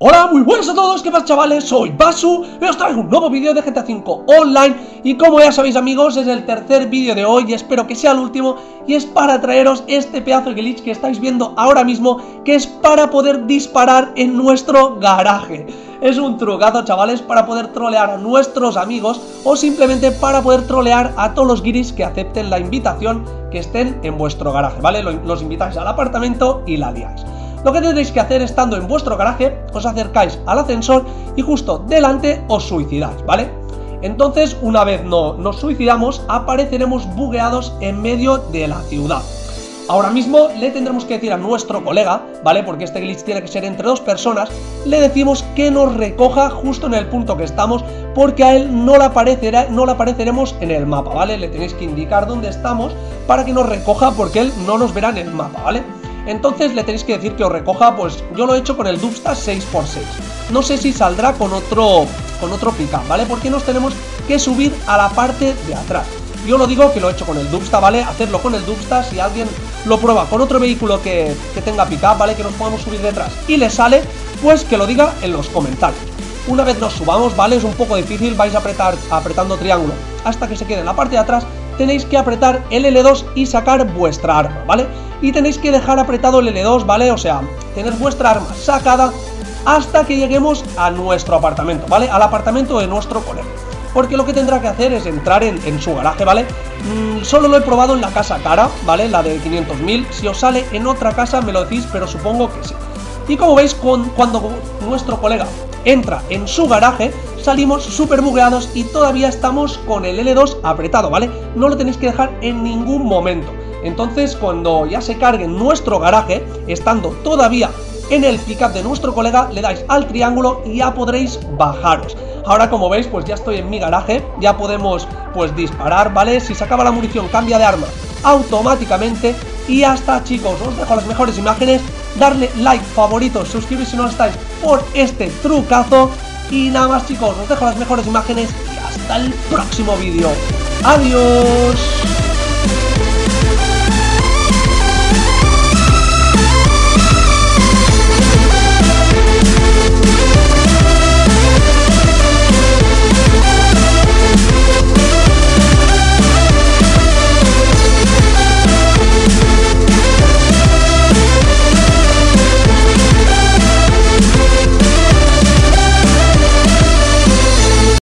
Hola, muy buenas a todos, ¿qué pasa chavales? Soy Basu y os traigo un nuevo vídeo de GTA V Online Y como ya sabéis amigos, es el tercer vídeo de hoy y espero que sea el último Y es para traeros este pedazo de glitch que estáis viendo ahora mismo Que es para poder disparar en nuestro garaje es un trucazo, chavales, para poder trolear a nuestros amigos o simplemente para poder trolear a todos los guiris que acepten la invitación que estén en vuestro garaje, ¿vale? Los invitáis al apartamento y la liáis. Lo que tendréis que hacer estando en vuestro garaje, os acercáis al ascensor y justo delante os suicidáis, ¿vale? Entonces, una vez no, nos suicidamos, apareceremos bugueados en medio de la ciudad. Ahora mismo le tendremos que decir a nuestro colega, ¿vale? Porque este glitch tiene que ser entre dos personas, le decimos que nos recoja justo en el punto que estamos, porque a él no le, aparecerá, no le apareceremos en el mapa, ¿vale? Le tenéis que indicar dónde estamos para que nos recoja, porque él no nos verá en el mapa, ¿vale? Entonces le tenéis que decir que os recoja, pues yo lo he hecho con el Dubsta 6x6. No sé si saldrá con otro, con otro pickup, ¿vale? Porque nos tenemos que subir a la parte de atrás. Yo lo digo que lo he hecho con el Dubsta, ¿vale? Hacerlo con el Dubsta, si alguien lo prueba con otro vehículo que, tenga pickup, ¿vale? Que nos podamos subir detrás y le sale, pues que lo diga en los comentarios. Una vez nos subamos, ¿vale? Es un poco difícil, vais a apretar apretando triángulo hasta que se quede en la parte de atrás tenéis que apretar el L2 y sacar vuestra arma, ¿vale? Y tenéis que dejar apretado el L2, ¿vale? O sea, tener vuestra arma sacada hasta que lleguemos a nuestro apartamento, ¿vale? Al apartamento de nuestro colega. Porque lo que tendrá que hacer es entrar en, su garaje, ¿vale? Mm, solo lo he probado en la casa cara, ¿vale? La de 500.000. Si os sale en otra casa me lo decís, pero supongo que sí. Y como veis, cuando nuestro colega entra en su garaje, salimos súper bugueados y todavía estamos con el L2 apretado, ¿vale? No lo tenéis que dejar en ningún momento. Entonces, cuando ya se cargue nuestro garaje, estando todavía en el pickup de nuestro colega, le dais al triángulo y ya podréis bajaros. Ahora, como veis, pues ya estoy en mi garaje, ya podemos, pues, disparar, ¿vale? Si se acaba la munición, cambia de arma automáticamente. Y hasta, chicos, os dejo las mejores imágenes darle like, favorito, suscribiros si no estáis por este trucazo. Y nada más chicos, os dejo las mejores imágenes y hasta el próximo vídeo. ¡Adiós!